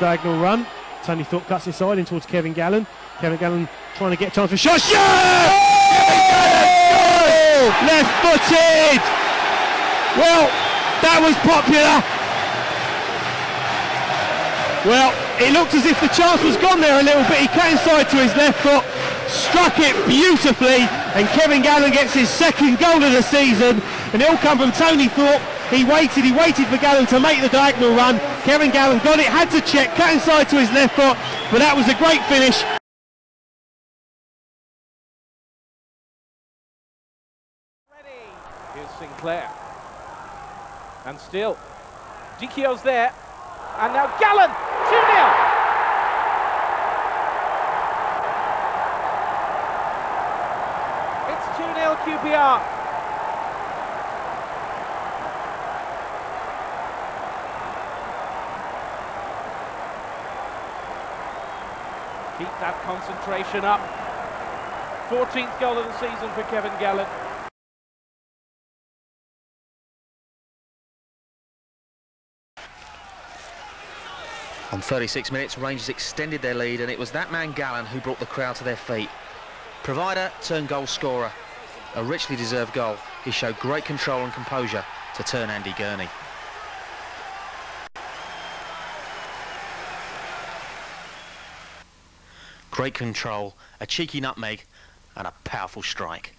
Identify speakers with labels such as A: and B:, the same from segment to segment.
A: Diagonal run. Tony Thorpe cuts inside in towards Kevin Gallen. Kevin Gallen trying to get chance for shots. Yeah! Left footed. Well, that was popular. Well, it looked as if the chance was gone there a little bit. He cut inside to his left foot, struck it beautifully, and Kevin Gallen gets his second goal of the season. And it'll come from Tony Thorpe. He waited, he waited for Gallen to make the diagonal run. Kevin Gallen got it, had to check, cut inside to his left foot, but that was a great finish.
B: Here's Sinclair. And still, Dichio's there. And now Gallen, 2-0. It's 2-0 QPR. Keep that concentration up. 14th goal of the season for Kevin Gallen.
C: On 36 minutes, Rangers extended their lead, and it was that man Gallen who brought the crowd to their feet. Provider turned goal scorer. A richly deserved goal. He showed great control and composure to turn Andy Gurney. Great control, a cheeky nutmeg, and a powerful strike.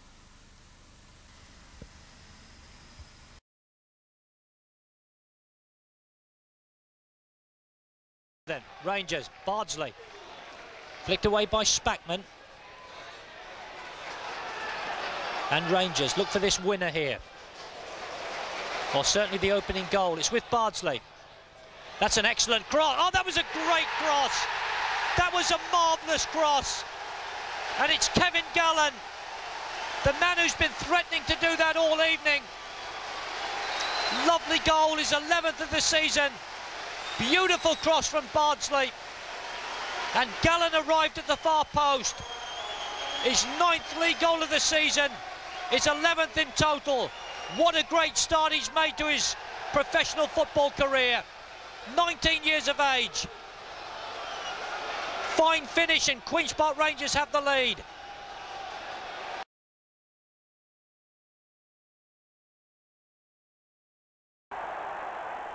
D: Then Rangers, Bardsley. Flicked away by Spackman. And Rangers look for this winner here. Or certainly the opening goal. It's with Bardsley. That's an excellent cross. Oh, that was a great cross. That was a marvellous cross. And it's Kevin Gallen, the man who's been threatening to do that all evening. Lovely goal, his 11th of the season. Beautiful cross from Bardsley. And Gallen arrived at the far post. His ninth league goal of the season. His 11th in total. What a great start he's made to his professional football career. 19 years of age. Fine finish and Queen's Park Rangers have the lead.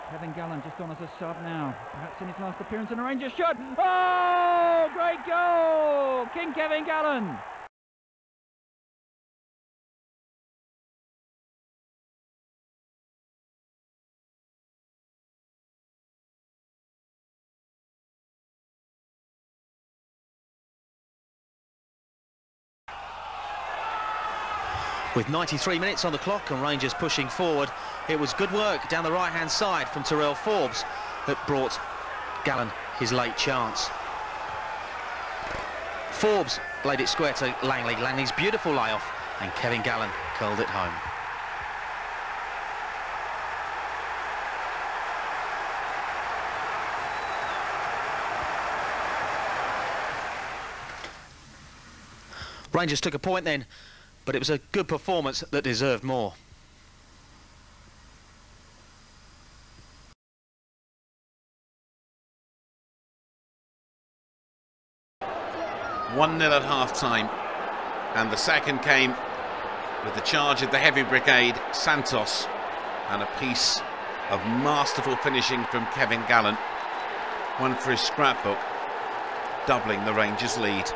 E: Kevin Gallen just on as a sub now. Perhaps in his last appearance in a Rangers shot. Oh, great goal! King Kevin Gallen.
C: With 93 minutes on the clock and Rangers pushing forward, it was good work down the right-hand side from Terrell Forbes that brought Gallen his late chance. Forbes laid it square to Langley. Langley's beautiful layoff, and Kevin Gallen curled it home. Rangers took a point then, but it was a good performance that deserved more.
F: One 0 at half time, and the second came with the charge of the heavy brigade, Santos, and a piece of masterful finishing from Kevin Gallen One for his scrapbook, doubling the Rangers' lead.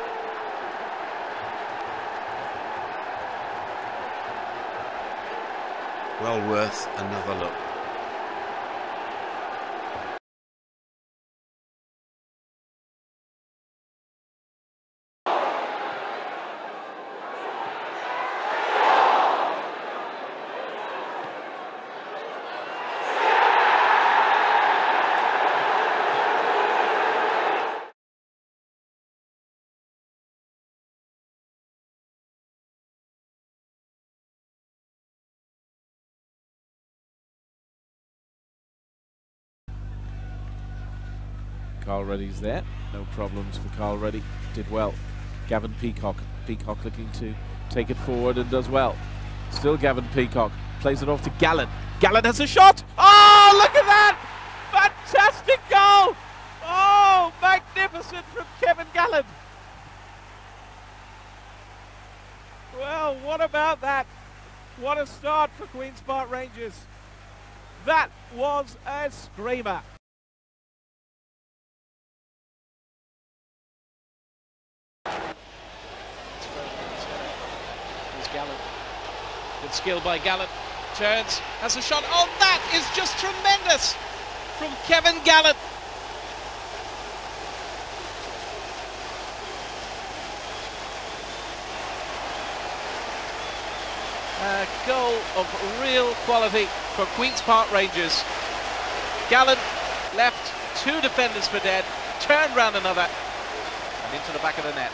F: Well worth another look.
B: Karl Ready's there. No problems for Karl Ready. Did well. Gavin Peacock. Peacock looking to take it forward and does well.
G: Still Gavin Peacock. Plays it off to Gallen. Gallen has a shot. Oh, look at that! Fantastic goal! Oh, magnificent from Kevin Gallen. Well, what about that? What a start for Queen's Park Rangers. That was a screamer.
B: Gallen. Good skill by Gallen. Turns, has a shot. Oh, that is just tremendous from Kevin Gallen. A goal of real quality for Queen's Park Rangers. Gallen left two defenders for dead, turned round another, and into the back of the net.